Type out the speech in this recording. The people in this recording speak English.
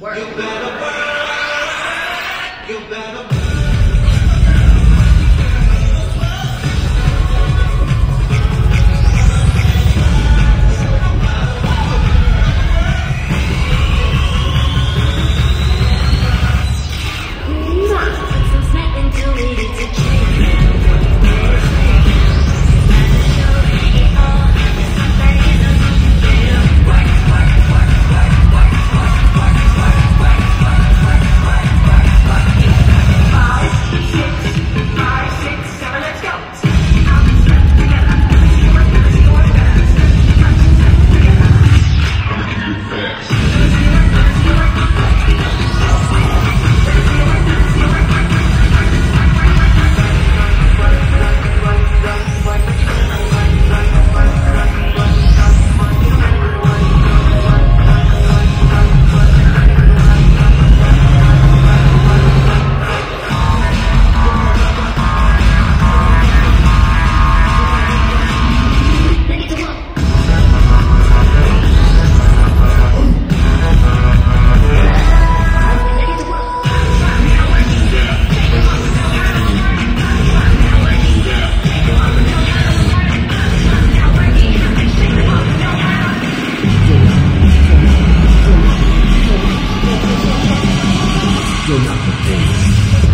You better work. You better the face.